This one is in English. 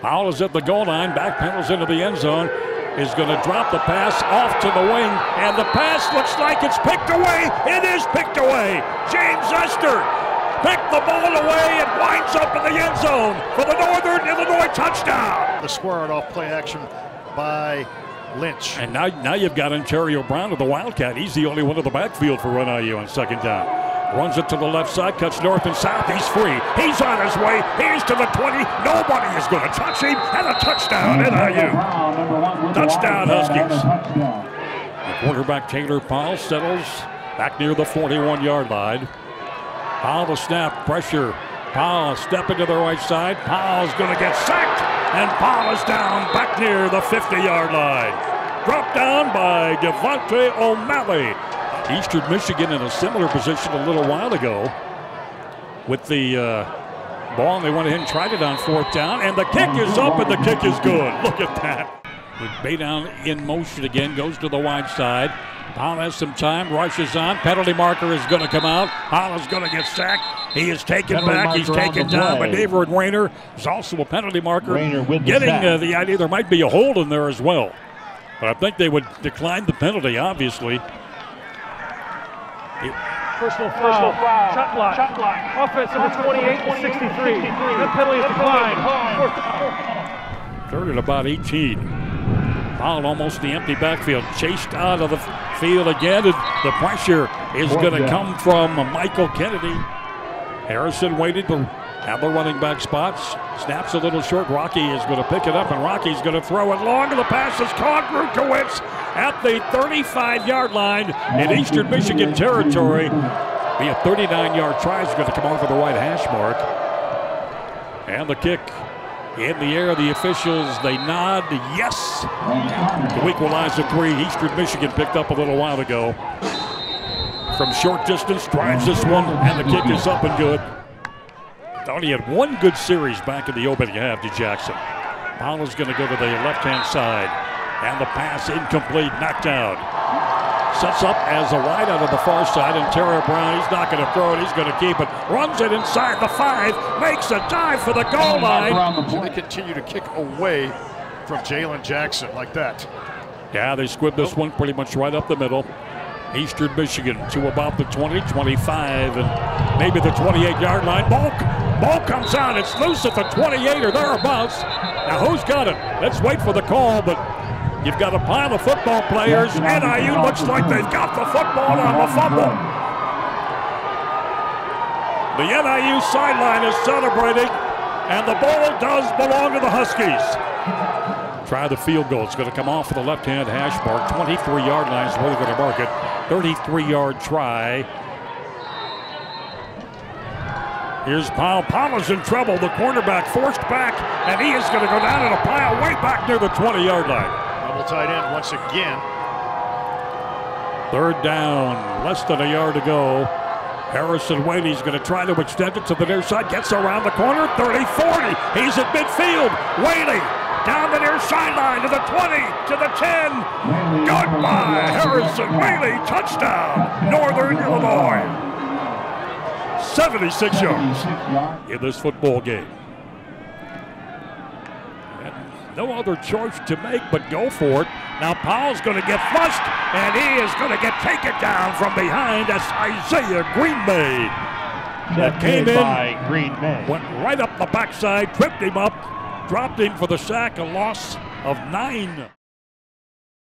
Powell is at the goal line, back pedals into the end zone, is going to drop the pass off to the wing, and the pass looks like it's picked away. It is picked away. James Ester picked the ball away and winds up in the end zone for the Northern Illinois touchdown. The square off play action by Lynch. And now, now you've got Antario Brown of the Wildcat. He's the only one in the backfield for NIU on second down. Runs it to the left side, cuts north and south. He's free. He's on his way. He's to the 20. Nobody is going to touch him. And a touchdown, NIU. Touchdown, Huskies. The quarterback Taylor Powell settles back near the 41 yard line. Powell the snap, pressure. Powell stepping to the right side. Powell's going to get sacked. And Powell is down back near the 50 yard line. Dropped down by Devontae O'Malley. Eastern Michigan in a similar position a little while ago with the uh, ball. And they went ahead and tried it on fourth down. And the kick is up and the kick is good. Look at that. With Baydown in motion again, goes to the wide side. Powell has some time, rushes on. Penalty marker is going to come out. Powell is going to get sacked. He is taken Penalty back. He's taken down by play. David Rayner. There's also a penalty marker. With getting sack. uh, the idea there might be a hold in there as well. But I think they would decline the penalty, obviously. Personal foul. Shot block. Shot block. Offense number 28 to 63. That penalty is declined. Third and about 18. Foul almost the empty backfield. Chased out of the field again. And the pressure is going to come from Michael Kennedy. Harrison waited to have the running back spots. Snaps a little short. Rocky is going to pick it up, and Rocky's going to throw it long. The pass is caught. Rukowitz at the 35 yard line in Eastern Michigan territory. A 39 yard try. Is going to come over the white hash mark. And the kick in the air. The officials, they nod yes the three. Eastern Michigan picked up a little while ago. From short distance, drives this one, and the kick is up and good. Thought he had one good series back in the opening half to Jackson. Powell is going to go to the left hand side, and the pass incomplete, knocked out. Sets up as a wide out of the far side, and Terry Brown, he's not going to throw it, he's going to keep it. Runs it inside the five, makes a dive for the goal line. Should they continue to kick away from Jalen Jackson like that? Yeah, they squibbed this one pretty much right up the middle. Eastern Michigan to about the 20, 25, and maybe the 28 yard line. Ball, ball comes out. It's loose at the 28 or thereabouts. Now, who's got it? Let's wait for the call, but you've got a pile of football players. NIU looks like they've got the football on the fumble. The NIU sideline is celebrating, and the ball does belong to the Huskies. Try the field goal. It's going to come off of the left hand hash mark. 23 yard line is where they're going to mark it. 33 yard try. Here's Powell. Powell is in trouble. The cornerback forced back, and he is going to go down in a pile way back near the 20 yard line. Double tight end once again. Third down, less than a yard to go. Harrison Waylee's going to try to extend it to the near side. Gets around the corner, 30 40. He's at midfield. Waylee down the near sideline to the 20, to the 10. Goodbye, Harrison Waylee. Touchdown, Northern Illinois. 76 yards in this football game. And No other choice to make but go for it. Now Powell's going to get flushed, and he is going to get taken down from behind. That's Isaiah Green Bay. That came in, by Green Bay. went right up the backside, tripped him up, dropped him for the sack, a loss of nine.